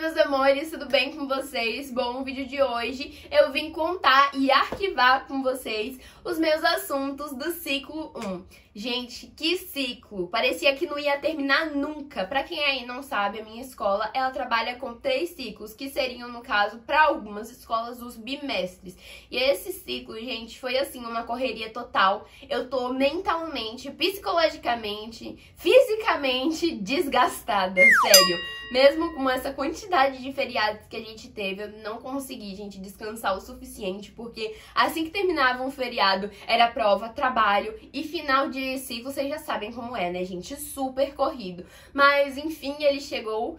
meus amores, tudo bem com vocês? Bom, o vídeo de hoje eu vim contar e arquivar com vocês os meus assuntos do ciclo 1. Gente, que ciclo! Parecia que não ia terminar nunca. Para quem aí não sabe, a minha escola, ela trabalha com três ciclos, que seriam, no caso, para algumas escolas, os bimestres. E esse ciclo, gente, foi assim, uma correria total. Eu tô mentalmente, psicologicamente, fisicamente desgastada, sério. Mesmo com essa quantidade de feriados que a gente teve, eu não consegui, gente, descansar o suficiente, porque assim que terminava um feriado, era prova, trabalho e final de de ciclo, vocês já sabem como é, né, gente? Super corrido. Mas, enfim, ele chegou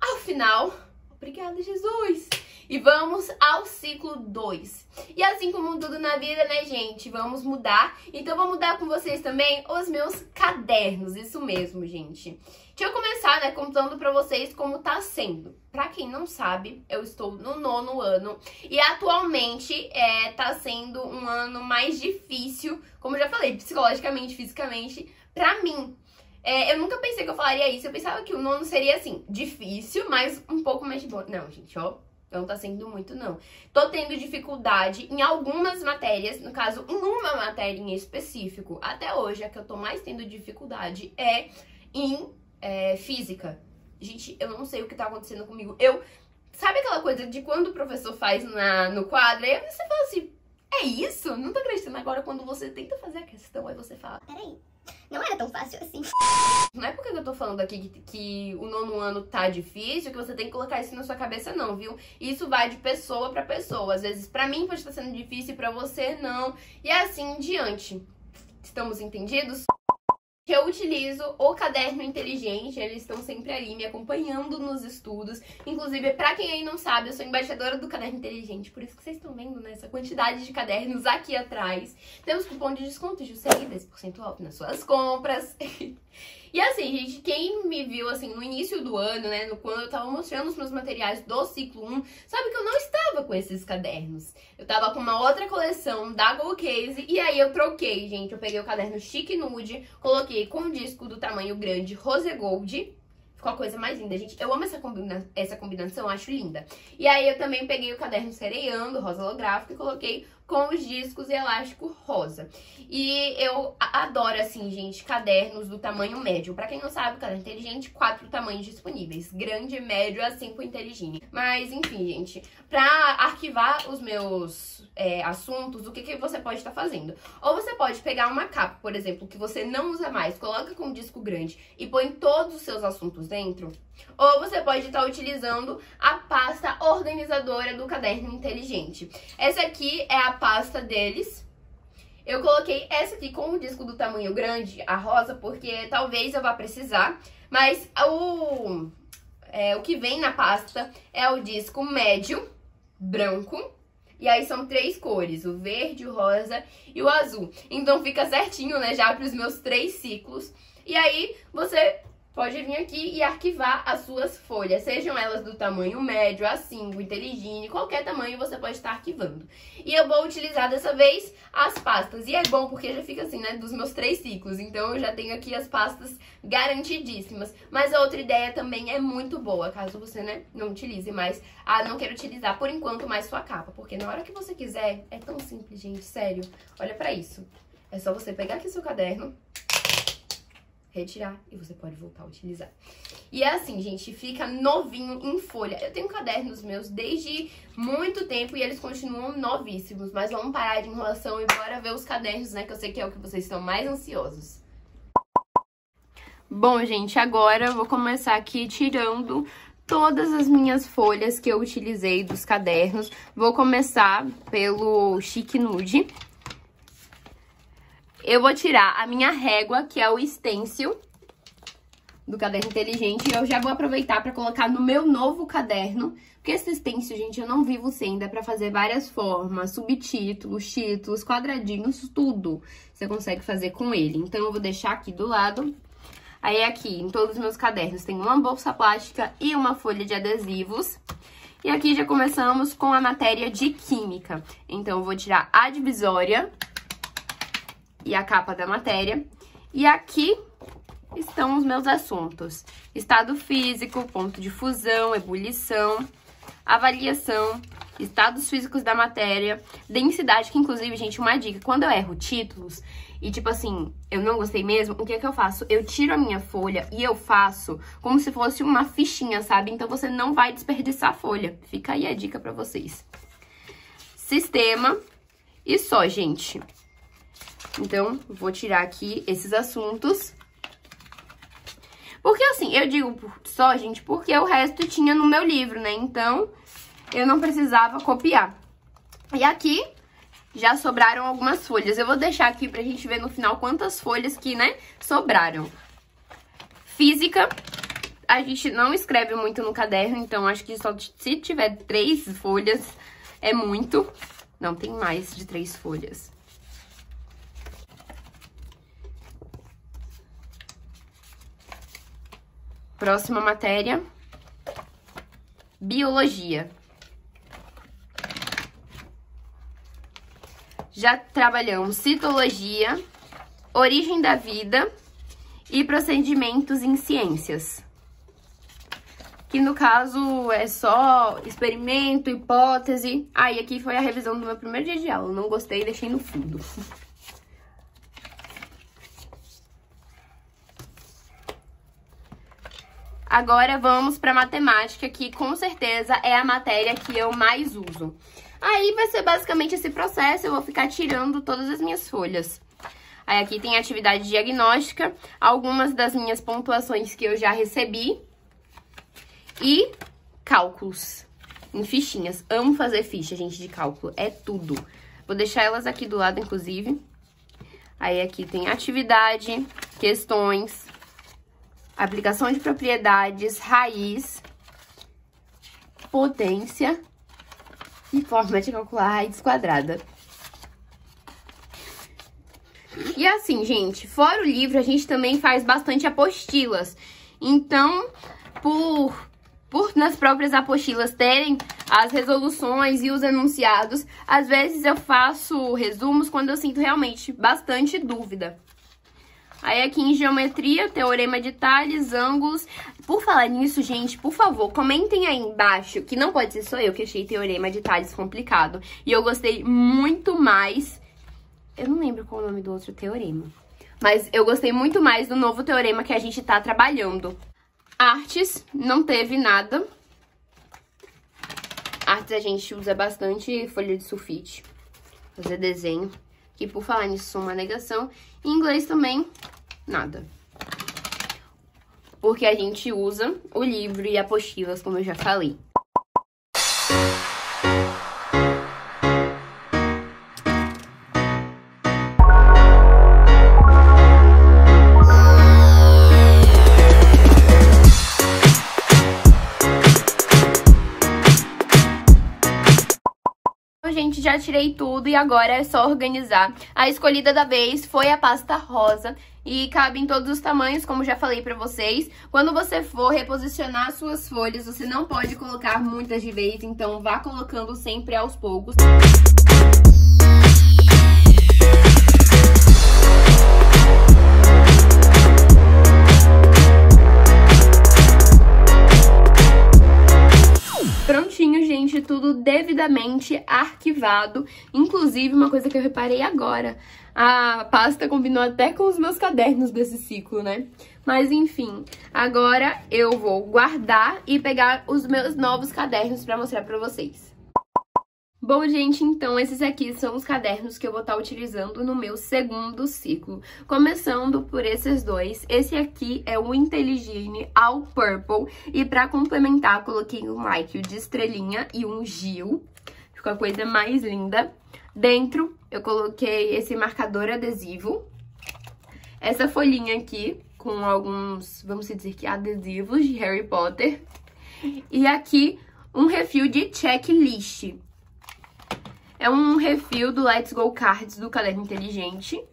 ao final. Obrigada, Jesus! E vamos ao ciclo 2. E assim como tudo na vida, né, gente? Vamos mudar. Então, vou mudar com vocês também os meus cadernos. Isso mesmo, gente. Deixa eu começar, né, contando pra vocês como tá sendo. Pra quem não sabe, eu estou no nono ano e atualmente é, tá sendo um ano mais difícil, como eu já falei, psicologicamente, fisicamente, pra mim. É, eu nunca pensei que eu falaria isso, eu pensava que o nono seria assim, difícil, mas um pouco mais de boa. Não, gente, ó, não tá sendo muito, não. Tô tendo dificuldade em algumas matérias, no caso, em uma matéria em específico. Até hoje, a que eu tô mais tendo dificuldade é em é, física. Gente, eu não sei o que tá acontecendo comigo. Eu. Sabe aquela coisa de quando o professor faz na, no quadro, aí você fala assim, é isso? Não tô acreditando. Agora, quando você tenta fazer a questão, aí você fala, peraí, não era tão fácil assim. Não é porque eu tô falando aqui que, que, o nono ano tá difícil que você tem que colocar isso na sua cabeça, não, viu? Isso vai de pessoa para pessoa. Às vezes, para mim pode estar sendo difícil e pra você não. E assim em diante. Estamos entendidos? Eu utilizo o caderno inteligente, eles estão sempre ali me acompanhando nos estudos. Inclusive, para quem aí não sabe, eu sou embaixadora do caderno inteligente, por isso que vocês estão vendo né, quantidade de cadernos aqui atrás. Temos cupom de desconto de 10% off nas suas compras. E assim, gente, quem me viu assim no início do ano, né, quando eu tava mostrando os meus materiais do ciclo 1, sabe que eu não estava com esses cadernos. Eu tava com uma outra coleção da Go Case e aí eu troquei, gente. Eu peguei o caderno Chic Nude, coloquei com um disco do tamanho grande Rose Gold Ficou a coisa mais linda, gente. Eu amo essa, combina essa combinação, acho linda. E aí eu também peguei o caderno sereiando, rosa holográfico, e coloquei com os discos elástico rosa. E eu adoro, assim, gente, cadernos do tamanho médio. Pra quem não sabe, caderno inteligente, quatro tamanhos disponíveis. Grande, médio, assim, com inteligente. Mas, enfim, gente, pra arquivar os meus é, assuntos, o que, que você pode estar tá fazendo? Ou você pode pegar uma capa, por exemplo, que você não usa mais, coloca com um disco grande e põe todos os seus assuntos dentro. Ou você pode estar utilizando a pasta organizadora do caderno inteligente. Essa aqui é a pasta deles. Eu coloquei essa aqui com o disco do tamanho grande, a rosa, porque talvez eu vá precisar. Mas o, é, o que vem na pasta é o disco médio, branco, e aí são três cores, o verde, o rosa e o azul. Então fica certinho, né, já para os meus três ciclos. E aí você pode vir aqui e arquivar as suas folhas, sejam elas do tamanho médio, A5, Inteligine, qualquer tamanho você pode estar arquivando. E eu vou utilizar dessa vez as pastas, e é bom porque já fica assim, né, dos meus três ciclos, então eu já tenho aqui as pastas garantidíssimas. Mas a outra ideia também é muito boa, caso você, né, não utilize mais, ah, não quero utilizar por enquanto mais sua capa, porque na hora que você quiser, é tão simples, gente, sério, olha pra isso. É só você pegar aqui seu caderno, retirar e você pode voltar a utilizar. E é assim, gente, fica novinho em folha. Eu tenho cadernos meus desde muito tempo e eles continuam novíssimos, mas vamos parar de enrolação e bora ver os cadernos, né, que eu sei que é o que vocês estão mais ansiosos. Bom, gente, agora eu vou começar aqui tirando todas as minhas folhas que eu utilizei dos cadernos. Vou começar pelo Chic Nude. Eu vou tirar a minha régua, que é o stencil do caderno inteligente. E eu já vou aproveitar para colocar no meu novo caderno. Porque esse stencil, gente, eu não vivo sem. Dá pra fazer várias formas, subtítulos, títulos, quadradinhos, tudo. Você consegue fazer com ele. Então, eu vou deixar aqui do lado. Aí, aqui, em todos os meus cadernos, tem uma bolsa plástica e uma folha de adesivos. E aqui já começamos com a matéria de Química. Então, eu vou tirar a divisória e a capa da matéria. E aqui estão os meus assuntos. Estado físico, ponto de fusão, ebulição, avaliação, estados físicos da matéria, densidade, que inclusive, gente, uma dica, quando eu erro títulos e tipo assim, eu não gostei mesmo, o que é que eu faço? Eu tiro a minha folha e eu faço como se fosse uma fichinha, sabe? Então você não vai desperdiçar a folha. Fica aí a dica pra vocês. Sistema e só, gente. Então, vou tirar aqui esses assuntos. Porque assim, eu digo só, gente, porque o resto tinha no meu livro, né? Então, eu não precisava copiar. E aqui já sobraram algumas folhas. Eu vou deixar aqui pra gente ver no final quantas folhas que, né, sobraram. Física, a gente não escreve muito no caderno, então acho que só se tiver três folhas é muito. Não, tem mais de três folhas. Próxima matéria, biologia. Já trabalhamos citologia, origem da vida e procedimentos em ciências. Que no caso é só experimento, hipótese. Ah, e aqui foi a revisão do meu primeiro dia de aula. Não gostei, deixei no fundo. Agora vamos para matemática, que com certeza é a matéria que eu mais uso. Aí vai ser basicamente esse processo, eu vou ficar tirando todas as minhas folhas. Aí aqui tem atividade diagnóstica, algumas das minhas pontuações que eu já recebi e cálculos em fichinhas. Amo fazer ficha, gente, de cálculo, é tudo. Vou deixar elas aqui do lado, inclusive. Aí aqui tem atividade, questões, aplicação de propriedades, raiz, potência e forma de calcular a raiz quadrada. E assim, gente, fora o livro, a gente também faz bastante apostilas. Então, por, por nas próprias apostilas terem as resoluções e os enunciados, às vezes eu faço resumos quando eu sinto realmente bastante dúvida. Aí aqui em geometria, teorema de Tales, ângulos. Por falar nisso, gente, por favor, comentem aí embaixo, que não pode ser só eu que achei teorema de Tales complicado. E eu gostei muito mais... Eu não lembro qual o nome do outro teorema. Mas eu gostei muito mais do novo teorema que a gente tá trabalhando. Artes, não teve nada. Artes a gente usa bastante folha de sulfite. Fazer desenho. Que por falar nisso, uma negação. Em inglês também, nada. Porque a gente usa o livro e apostilas, como eu já falei. Tirei tudo e agora é só organizar. A escolhida da vez foi a pasta rosa e cabe em todos os tamanhos, como já falei pra vocês. Quando você for reposicionar suas folhas, você não pode colocar muitas de vez, então vá colocando sempre aos poucos. Prontinho, tudo devidamente arquivado. Inclusive, uma coisa que eu reparei agora, a pasta combinou até com os meus cadernos desse ciclo, né? Mas enfim, agora eu vou guardar e pegar os meus novos cadernos pra mostrar pra vocês. Bom, gente, então esses aqui são os cadernos que eu vou estar utilizando no meu segundo ciclo. Começando por esses dois. Esse aqui é o Intelligine All Purple. E pra complementar, coloquei um like de estrelinha e um Gil. Ficou a coisa mais linda. Dentro, eu coloquei esse marcador adesivo. Essa folhinha aqui, com alguns, vamos dizer que adesivos de Harry Potter. E aqui, um refil de checklist. É um refil do Let's Go Cards do Caderno Inteligente.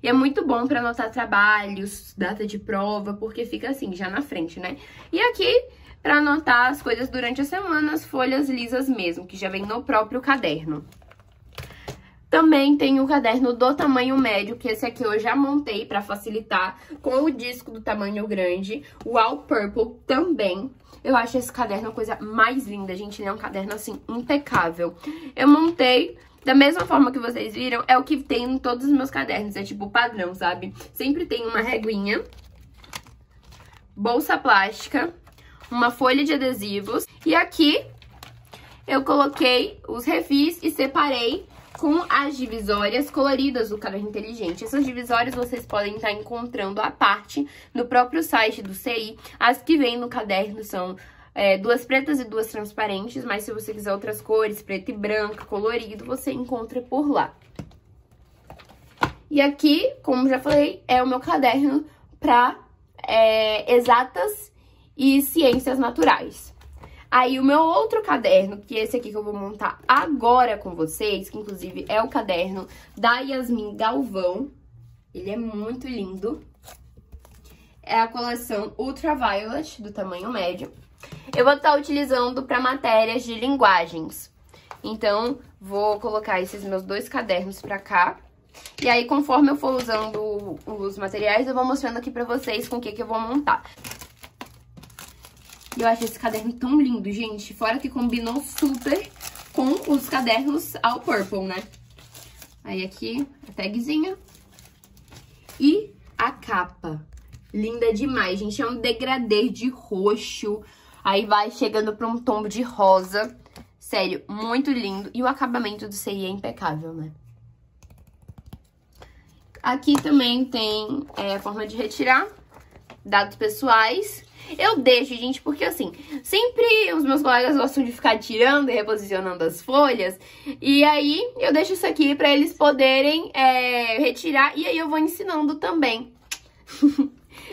E é muito bom para anotar trabalhos, data de prova, porque fica assim, já na frente, né? E aqui, para anotar as coisas durante a semana, as folhas lisas mesmo, que já vem no próprio caderno. Também tem o caderno do tamanho médio, que esse aqui eu já montei pra facilitar, com o disco do tamanho grande. O All Purple também. Eu acho esse caderno a coisa mais linda, gente. Ele é um caderno, assim, impecável. Eu montei da mesma forma que vocês viram, é o que tem em todos os meus cadernos. É tipo padrão, sabe? Sempre tem uma reguinha, bolsa plástica, uma folha de adesivos. E aqui eu coloquei os refis e separei com as divisórias coloridas do caderno inteligente. Essas divisórias vocês podem estar encontrando à parte no próprio site do CI. As que vêm no caderno são é, duas pretas e duas transparentes, mas se você quiser outras cores, preto e branco, colorido, você encontra por lá. E aqui, como já falei, é o meu caderno para é, exatas e ciências naturais. Aí o meu outro caderno, que é esse aqui que eu vou montar agora com vocês, que inclusive é o caderno da Yasmin Galvão. Ele é muito lindo. É a coleção Ultraviolet, do tamanho médio. Eu vou estar utilizando para matérias de linguagens. Então, vou colocar esses meus dois cadernos pra cá. E aí, conforme eu for usando os materiais, eu vou mostrando aqui pra vocês com o que, que eu vou montar. Eu acho esse caderno tão lindo, gente. Fora que combinou super com os cadernos All Purple, né? Aí aqui, a tagzinha. E a capa. Linda demais, gente. É um degradê de roxo. Aí vai chegando pra um tom de rosa. Sério, muito lindo. E o acabamento do CI é impecável, né? Aqui também tem é, a forma de retirar dados pessoais. Eu deixo, gente, porque assim, sempre os meus colegas gostam de ficar tirando e reposicionando as folhas. E aí eu deixo isso aqui pra eles poderem é, retirar e aí eu vou ensinando também.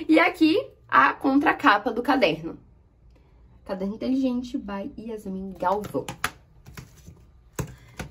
e aqui a contracapa do caderno. Caderno Inteligente by Yasmin Galvão.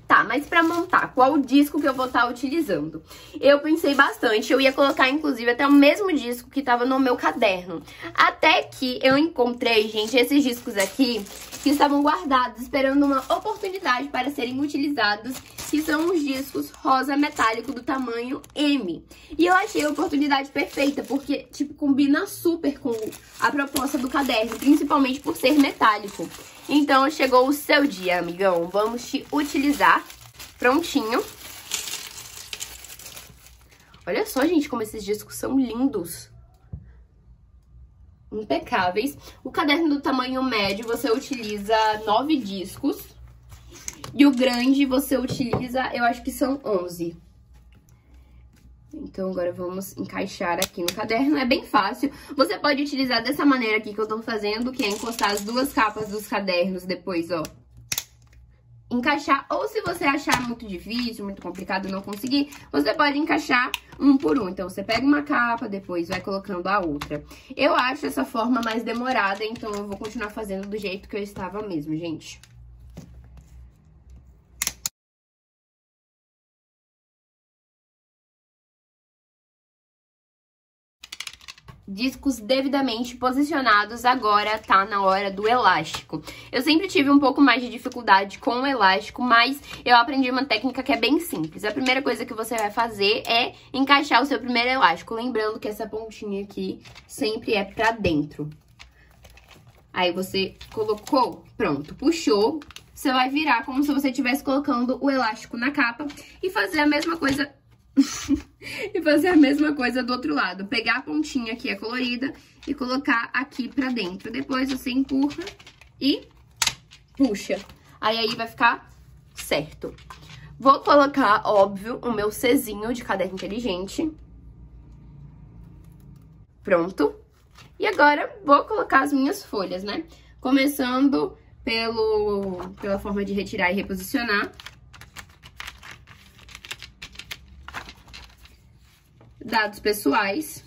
Tá, mas pra montar, qual o disco que eu vou estar tá utilizando? Eu pensei bastante, eu ia colocar inclusive até o mesmo disco que tava no meu caderno. Até que eu encontrei, gente, esses discos aqui que estavam guardados, esperando uma oportunidade para serem utilizados, que são os discos rosa metálico do tamanho M. E eu achei a oportunidade perfeita, porque, tipo, combina super com a proposta do caderno, principalmente por ser metálico. Então, chegou o seu dia, amigão. Vamos te utilizar. Prontinho. Olha só, gente, como esses discos são lindos. Impecáveis. O caderno do tamanho médio, você utiliza nove discos. E o grande, você utiliza, eu acho que são onze. Então, agora vamos encaixar aqui no caderno. É bem fácil. Você pode utilizar dessa maneira aqui que eu tô fazendo, que é encostar as duas capas dos cadernos depois, ó. Encaixar, ou se você achar muito difícil, muito complicado não conseguir, você pode encaixar um por um. Então, você pega uma capa, depois vai colocando a outra. Eu acho essa forma mais demorada, então eu vou continuar fazendo do jeito que eu estava mesmo, gente. Discos devidamente posicionados, agora tá na hora do elástico. Eu sempre tive um pouco mais de dificuldade com o elástico, mas eu aprendi uma técnica que é bem simples. A primeira coisa que você vai fazer é encaixar o seu primeiro elástico, lembrando que essa pontinha aqui sempre é pra dentro. Aí você colocou, pronto, puxou, você vai virar como se você estivesse colocando o elástico na capa e fazer a mesma coisa e fazer a mesma coisa do outro lado. Pegar a pontinha que é colorida e colocar aqui pra dentro. Depois você empurra e puxa. Aí aí vai ficar certo. Vou colocar, óbvio, o meu Czinho de caderno inteligente. Pronto. E agora vou colocar as minhas folhas, né? Começando pelo, pela forma de retirar e reposicionar. Dados pessoais,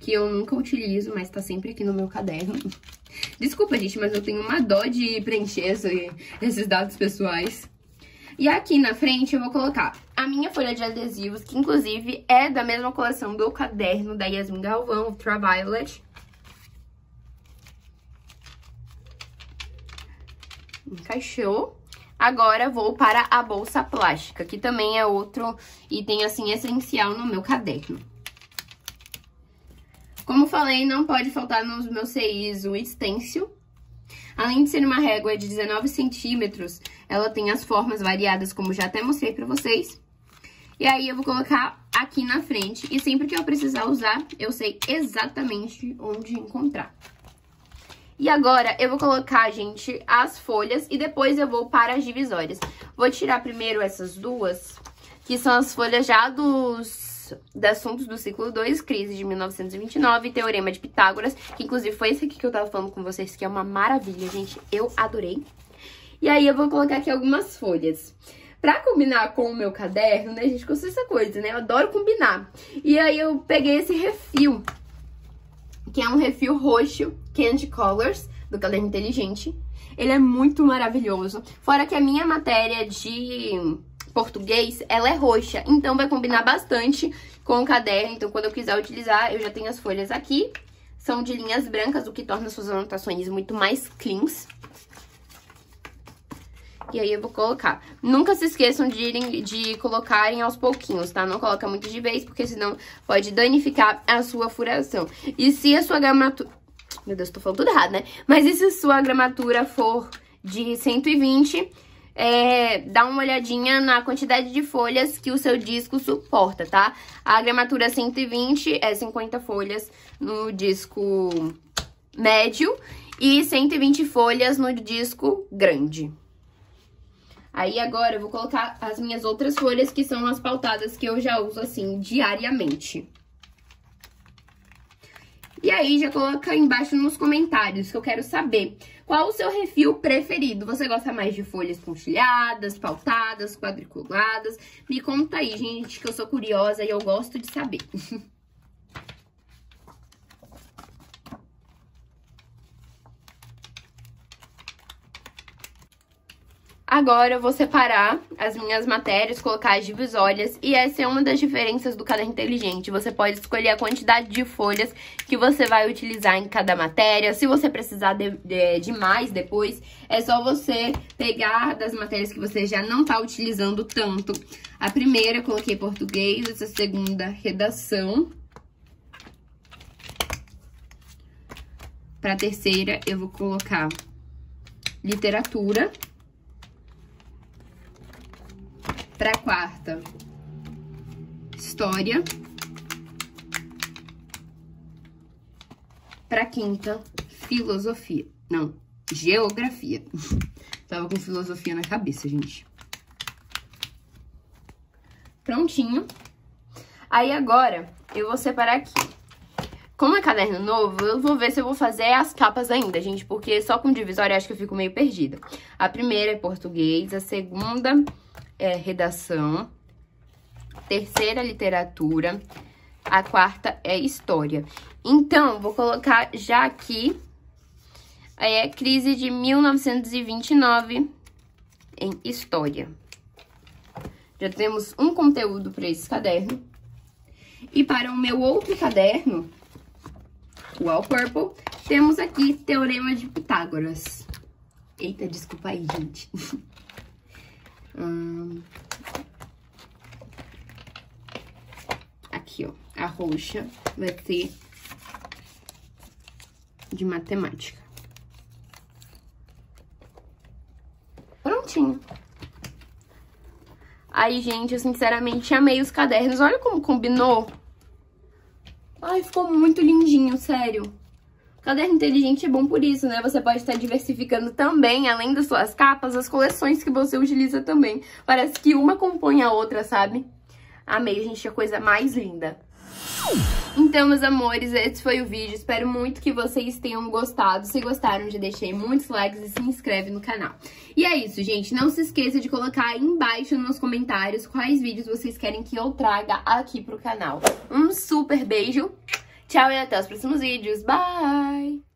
que eu nunca utilizo, mas tá sempre aqui no meu caderno. Desculpa, gente, mas eu tenho uma dó de preencher esse, esses dados pessoais. E aqui na frente eu vou colocar a minha folha de adesivos, que inclusive é da mesma coleção do caderno da Yasmin Galvão, Ultraviolet. Encaixou. Agora vou para a bolsa plástica, que também é outro item, assim, essencial no meu caderno. Como falei, não pode faltar nos meus CIs o stencil. Além de ser uma régua de 19 centímetros, ela tem as formas variadas, como já até mostrei pra vocês. E aí eu vou colocar aqui na frente, e sempre que eu precisar usar, eu sei exatamente onde encontrar. E agora eu vou colocar, gente, as folhas e depois eu vou para as divisórias. Vou tirar primeiro essas duas, que são as folhas já dos, dos assuntos do ciclo 2, crise de 1929, teorema de Pitágoras, que inclusive foi esse aqui que eu tava falando com vocês, que é uma maravilha, gente, eu adorei. E aí eu vou colocar aqui algumas folhas. Pra combinar com o meu caderno, né, gente, com essa coisa, né, eu adoro combinar. E aí eu peguei esse refil que é um refil roxo Candy Colors, do Caderno Inteligente. Ele é muito maravilhoso. Fora que a minha matéria de português, ela é roxa, então vai combinar bastante com o caderno. Então, quando eu quiser utilizar, eu já tenho as folhas aqui. São de linhas brancas, o que torna suas anotações muito mais cleans. E aí eu vou colocar. Nunca se esqueçam de, irem, de colocarem aos pouquinhos, tá? Não coloca muito de vez, porque senão pode danificar a sua furação. E se a sua gramatura... Meu Deus, tô falando tudo errado, né? Mas e se a sua gramatura for de 120, é, dá uma olhadinha na quantidade de folhas que o seu disco suporta, tá? A gramatura 120 é 50 folhas no disco médio e 120 folhas no disco grande. Aí agora eu vou colocar as minhas outras folhas, que são as pautadas que eu já uso assim diariamente. E aí já coloca embaixo nos comentários que eu quero saber qual o seu refil preferido. Você gosta mais de folhas pontilhadas, pautadas, quadriculadas? Me conta aí, gente, que eu sou curiosa e eu gosto de saber. Agora eu vou separar as minhas matérias, colocar as divisórias e essa é uma das diferenças do caderno inteligente. Você pode escolher a quantidade de folhas que você vai utilizar em cada matéria. Se você precisar de, de, de mais depois, é só você pegar das matérias que você já não tá utilizando tanto. A primeira eu coloquei português, essa segunda redação. Para a terceira eu vou colocar literatura. Para quarta, história. Para quinta, filosofia. Não, geografia. Tava com filosofia na cabeça, gente. Prontinho. Aí agora, eu vou separar aqui. Como é caderno novo, eu vou ver se eu vou fazer as capas ainda, gente, porque só com divisória acho que eu fico meio perdida. A primeira é português, a segunda é redação, terceira literatura, a quarta é história. Então, vou colocar já aqui é crise de 1929 em história. Já temos um conteúdo para esse caderno. E para o meu outro caderno, o All Purple, temos aqui Teorema de Pitágoras. Eita, desculpa aí, gente. Hum... Aqui, ó. A roxa vai ser de matemática. Prontinho. Aí, gente, eu sinceramente amei os cadernos. Olha como combinou. Ai, ficou muito lindinho, sério. Caderno inteligente é bom por isso, né? Você pode estar diversificando também, além das suas capas, as coleções que você utiliza também. Parece que uma compõe a outra, sabe? Amei, gente, a coisa mais linda. Então, meus amores, esse foi o vídeo. Espero muito que vocês tenham gostado. Se gostaram, já deixei muitos likes e se inscreve no canal. E é isso, gente. Não se esqueça de colocar aí embaixo nos comentários quais vídeos vocês querem que eu traga aqui pro canal. Um super beijo! Tchau e até os próximos vídeos. Bye!